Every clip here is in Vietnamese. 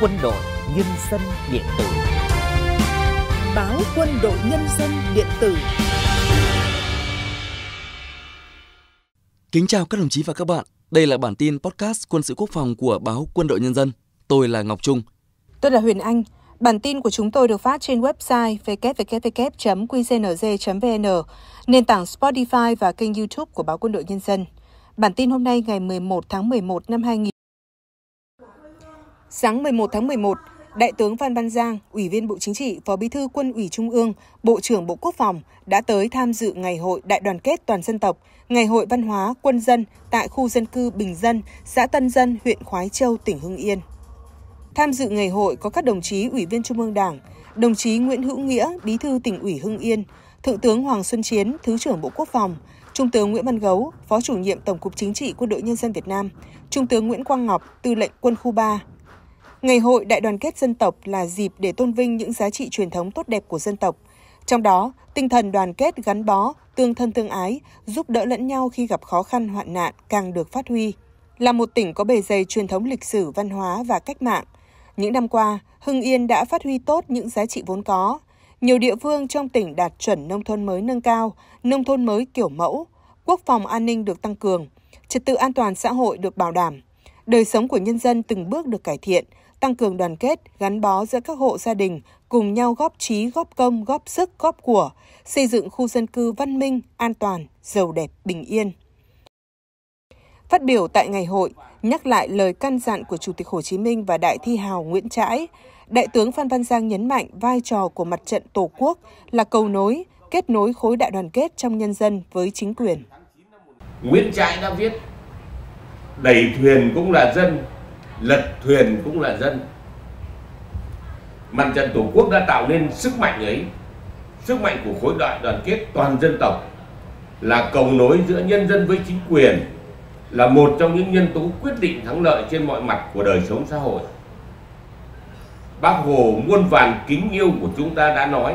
quân đội nhân dân điện tử báo quân đội nhân dân điện tử Kính chào các đồng chí và các bạn. Đây là bản tin podcast quân sự quốc phòng của báo Quân đội Nhân dân. Tôi là Ngọc Trung. Tôi là Huyền Anh. Bản tin của chúng tôi được phát trên website www.qcnz.vn, nền tảng Spotify và kênh YouTube của báo Quân đội Nhân dân. Bản tin hôm nay ngày 11 tháng 11 năm 2000. Sáng 11 tháng 11, Đại tướng Phan Văn Giang, Ủy viên Bộ Chính trị, Phó Bí thư Quân ủy Trung ương, Bộ trưởng Bộ Quốc phòng đã tới tham dự Ngày hội Đại đoàn kết toàn dân tộc, Ngày hội văn hóa quân dân tại khu dân cư Bình Dân, xã Tân Dân, huyện Khoái Châu, tỉnh Hưng Yên. Tham dự ngày hội có các đồng chí Ủy viên Trung ương Đảng, đồng chí Nguyễn Hữu Nghĩa, Bí thư tỉnh ủy Hưng Yên, Thượng tướng Hoàng Xuân Chiến, Thứ trưởng Bộ Quốc phòng, Trung tướng Nguyễn Văn Gấu, Phó chủ nhiệm Tổng cục Chính trị Quân đội Nhân dân Việt Nam, Trung tướng Nguyễn Quang Ngọc, Tư lệnh Quân khu 3, Ngày hội Đại đoàn kết dân tộc là dịp để tôn vinh những giá trị truyền thống tốt đẹp của dân tộc. Trong đó, tinh thần đoàn kết gắn bó, tương thân tương ái, giúp đỡ lẫn nhau khi gặp khó khăn hoạn nạn càng được phát huy. Là một tỉnh có bề dày truyền thống lịch sử, văn hóa và cách mạng, những năm qua, Hưng Yên đã phát huy tốt những giá trị vốn có. Nhiều địa phương trong tỉnh đạt chuẩn nông thôn mới nâng cao, nông thôn mới kiểu mẫu, quốc phòng an ninh được tăng cường, trật tự an toàn xã hội được bảo đảm, đời sống của nhân dân từng bước được cải thiện, tăng cường đoàn kết, gắn bó giữa các hộ gia đình, cùng nhau góp trí, góp công, góp sức, góp của, xây dựng khu dân cư văn minh, an toàn, giàu đẹp, bình yên. Phát biểu tại ngày hội, nhắc lại lời căn dặn của Chủ tịch Hồ Chí Minh và Đại thi hào Nguyễn Trãi, Đại tướng Phan Văn Giang nhấn mạnh vai trò của mặt trận Tổ quốc là cầu nối, kết nối khối đại đoàn kết trong nhân dân với chính quyền. Nguyễn Trãi đã viết đẩy thuyền cũng là dân, lật thuyền cũng là dân. Mặt trận Tổ quốc đã tạo nên sức mạnh ấy, sức mạnh của khối đại đoàn kết toàn dân tộc là cầu nối giữa nhân dân với chính quyền, là một trong những nhân tố quyết định thắng lợi trên mọi mặt của đời sống xã hội. Bác Hồ muôn vàn kính yêu của chúng ta đã nói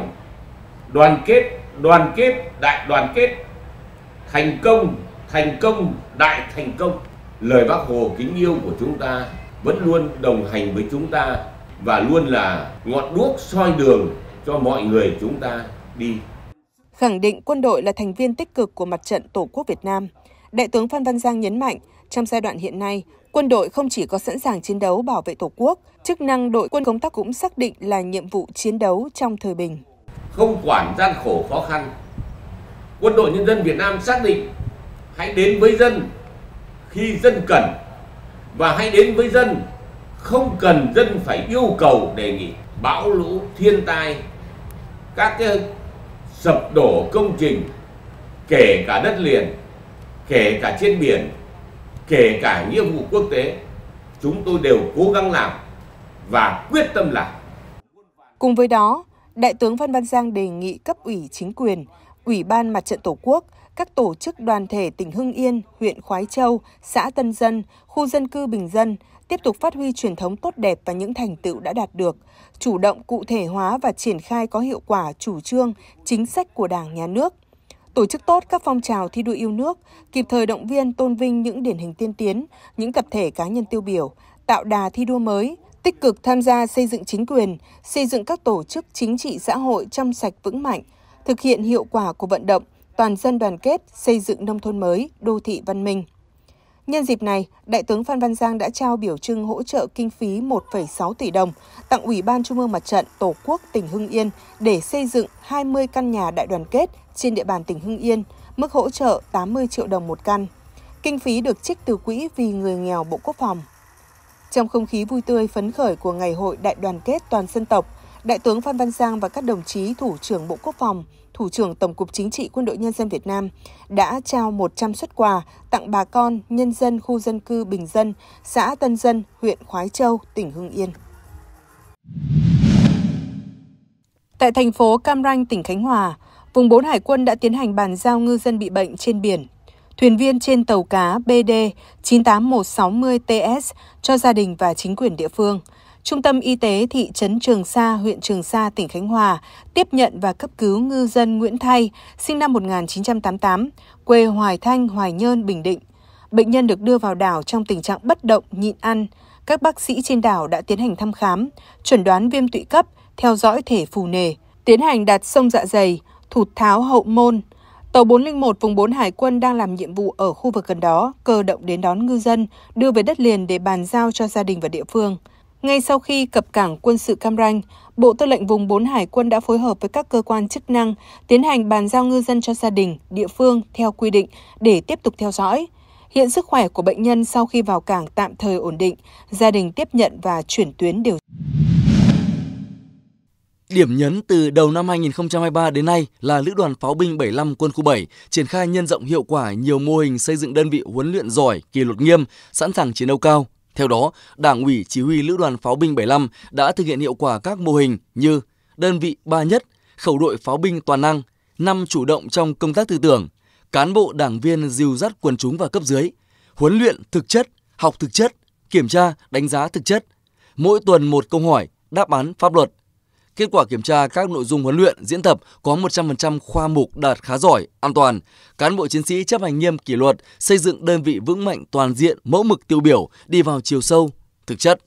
đoàn kết, đoàn kết, đại đoàn kết, thành công, thành công, đại thành công. Lời Bác Hồ kính yêu của chúng ta vẫn luôn đồng hành với chúng ta và luôn là ngọn đuốc soi đường cho mọi người chúng ta đi. Khẳng định quân đội là thành viên tích cực của mặt trận Tổ quốc Việt Nam, Đại tướng Phan Văn Giang nhấn mạnh, trong giai đoạn hiện nay, quân đội không chỉ có sẵn sàng chiến đấu bảo vệ Tổ quốc, chức năng đội quân công tác cũng xác định là nhiệm vụ chiến đấu trong thời bình. Không quản gian khổ khó khăn, quân đội nhân dân Việt Nam xác định hãy đến với dân khi dân cần và hãy đến với dân, không cần dân phải yêu cầu đề nghị. Bão lũ, thiên tai, các cái sập đổ công trình, kể cả đất liền, kể cả trên biển, kể cả nghĩa vụ quốc tế, chúng tôi đều cố gắng làm và quyết tâm làm. Cùng với đó, đại tướng Phan Văn Giang đề nghị cấp ủy chính quyền, ủy ban mặt trận tổ quốc các tổ chức đoàn thể tỉnh Hưng Yên, huyện Khói Châu, xã Tân Dân, khu dân cư Bình Dân tiếp tục phát huy truyền thống tốt đẹp và những thành tựu đã đạt được, chủ động cụ thể hóa và triển khai có hiệu quả chủ trương, chính sách của Đảng, Nhà nước, tổ chức tốt các phong trào thi đua yêu nước, kịp thời động viên tôn vinh những điển hình tiên tiến, những tập thể cá nhân tiêu biểu, tạo đà thi đua mới, tích cực tham gia xây dựng chính quyền, xây dựng các tổ chức chính trị xã hội trong sạch vững mạnh, thực hiện hiệu quả của vận động toàn dân đoàn kết xây dựng nông thôn mới, đô thị văn minh. Nhân dịp này, Đại tướng Phan Văn Giang đã trao biểu trưng hỗ trợ kinh phí 1,6 tỷ đồng tặng Ủy ban Trung ương Mặt trận Tổ quốc tỉnh Hưng Yên để xây dựng 20 căn nhà đại đoàn kết trên địa bàn tỉnh Hưng Yên, mức hỗ trợ 80 triệu đồng một căn. Kinh phí được trích từ quỹ vì người nghèo Bộ Quốc phòng. Trong không khí vui tươi phấn khởi của Ngày hội Đại đoàn kết toàn dân tộc, Đại tướng Phan Văn Giang và các đồng chí Thủ trưởng Bộ Quốc phòng, Thủ trưởng Tổng cục Chính trị Quân đội Nhân dân Việt Nam đã trao 100 xuất quà tặng bà con, nhân dân khu dân cư Bình Dân, xã Tân Dân, huyện Khói Châu, tỉnh Hưng Yên. Tại thành phố Cam Ranh, tỉnh Khánh Hòa, vùng 4 Hải quân đã tiến hành bàn giao ngư dân bị bệnh trên biển. Thuyền viên trên tàu cá BD 98160TS cho gia đình và chính quyền địa phương – Trung tâm Y tế thị trấn Trường Sa, huyện Trường Sa, tỉnh Khánh Hòa tiếp nhận và cấp cứu ngư dân Nguyễn Thay, sinh năm 1988, quê Hoài Thanh, Hoài Nhơn, Bình Định. Bệnh nhân được đưa vào đảo trong tình trạng bất động, nhịn ăn. các bác sĩ trên đảo đã tiến hành thăm khám, chuẩn đoán viêm tụy cấp, theo dõi thể phù nề, tiến hành đặt sông dạ dày, thụt tháo hậu môn. Tàu 401 vùng 4 Hải quân đang làm nhiệm vụ ở khu vực gần đó, cơ động đến đón ngư dân, đưa về đất liền để bàn giao cho gia đình và địa phương. Ngay sau khi cập cảng quân sự Cam Ranh, Bộ Tư lệnh vùng 4 Hải quân đã phối hợp với các cơ quan chức năng tiến hành bàn giao ngư dân cho gia đình, địa phương theo quy định để tiếp tục theo dõi. Hiện sức khỏe của bệnh nhân sau khi vào cảng tạm thời ổn định, gia đình tiếp nhận và chuyển tuyến điều Điểm nhấn từ đầu năm 2023 đến nay là Lữ đoàn Pháo binh 75 Quân khu 7 triển khai nhân rộng hiệu quả nhiều mô hình xây dựng đơn vị huấn luyện giỏi, kỷ luật nghiêm, sẵn sàng chiến đấu cao. Theo đó, Đảng ủy Chỉ huy Lữ đoàn Pháo binh 75 đã thực hiện hiệu quả các mô hình như đơn vị ba nhất, khẩu đội pháo binh toàn năng, năm chủ động trong công tác tư tưởng, cán bộ đảng viên dìu dắt quần chúng và cấp dưới, huấn luyện thực chất, học thực chất, kiểm tra, đánh giá thực chất. Mỗi tuần một câu hỏi, đáp án pháp luật. Kết quả kiểm tra các nội dung huấn luyện, diễn tập có 100% khoa mục đạt khá giỏi, an toàn. Cán bộ chiến sĩ chấp hành nghiêm kỷ luật, xây dựng đơn vị vững mạnh toàn diện, mẫu mực tiêu biểu, đi vào chiều sâu, thực chất.